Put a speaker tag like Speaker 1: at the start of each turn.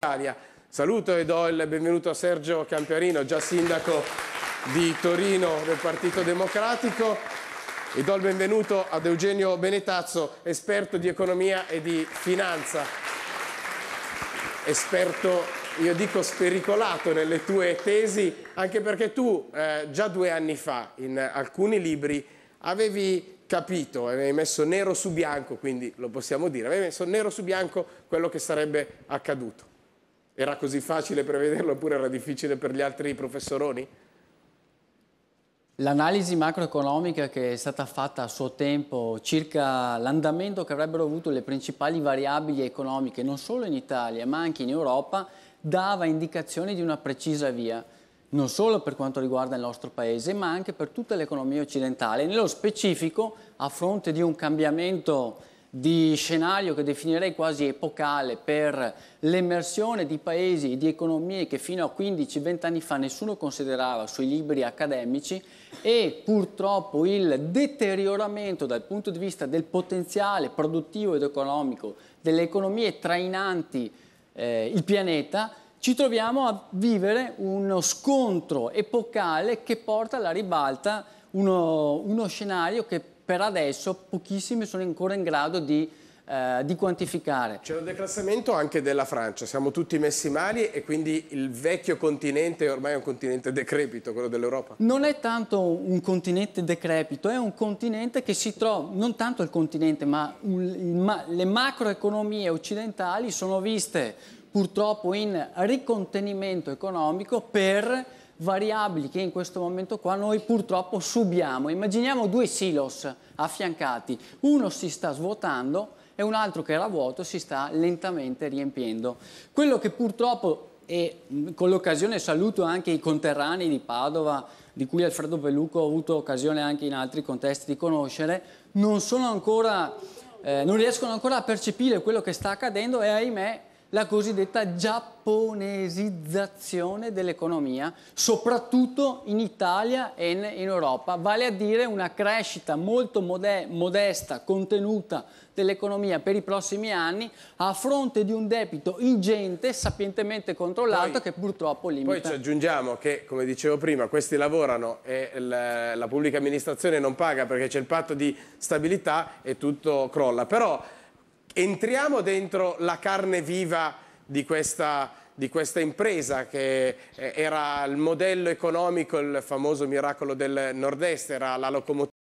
Speaker 1: Italia. Saluto e do il benvenuto a Sergio Campiarino, già sindaco di Torino del Partito Democratico e do il benvenuto ad Eugenio Benetazzo, esperto di economia e di finanza, esperto, io dico spericolato nelle tue tesi, anche perché tu eh, già due anni fa in alcuni libri avevi capito, avevi messo nero su bianco, quindi lo possiamo dire, avevi messo nero su bianco quello che sarebbe accaduto. Era così facile prevederlo oppure era difficile per gli altri professoroni?
Speaker 2: L'analisi macroeconomica che è stata fatta a suo tempo circa l'andamento che avrebbero avuto le principali variabili economiche non solo in Italia ma anche in Europa dava indicazioni di una precisa via, non solo per quanto riguarda il nostro paese ma anche per tutta l'economia occidentale. Nello specifico, a fronte di un cambiamento di scenario che definirei quasi epocale per l'emersione di paesi e di economie che fino a 15-20 anni fa nessuno considerava sui libri accademici e purtroppo il deterioramento dal punto di vista del potenziale produttivo ed economico delle economie trainanti eh, il pianeta, ci troviamo a vivere uno scontro epocale che porta alla ribalta uno, uno scenario che per adesso pochissimi sono ancora in grado di, eh, di quantificare.
Speaker 1: C'è un declassamento anche della Francia, siamo tutti messi male e quindi il vecchio continente ormai è un continente decrepito, quello dell'Europa?
Speaker 2: Non è tanto un continente decrepito, è un continente che si trova, non tanto il continente, ma, ma le macroeconomie occidentali sono viste purtroppo in ricontenimento economico per variabili che in questo momento qua noi purtroppo subiamo. Immaginiamo due silos affiancati, uno si sta svuotando e un altro che era vuoto si sta lentamente riempiendo. Quello che purtroppo, e con l'occasione saluto anche i conterranei di Padova, di cui Alfredo Pellucco ho avuto occasione anche in altri contesti di conoscere, non, ancora, eh, non riescono ancora a percepire quello che sta accadendo e ahimè la cosiddetta giapponesizzazione dell'economia, soprattutto in Italia e in, Europa, vale a dire una crescita molto mode modesta, contenuta dell'economia per i prossimi anni a fronte di un debito ingente, sapientemente controllato poi, che purtroppo limita.
Speaker 1: Poi ci aggiungiamo che, come dicevo prima, questi lavorano e la, la pubblica amministrazione non paga perché c'è il patto di stabilità e tutto crolla. Però entriamo dentro la carne viva di questa, di questa impresa che eh, era il modello economico, il famoso miracolo del nord-est, era la locomotiva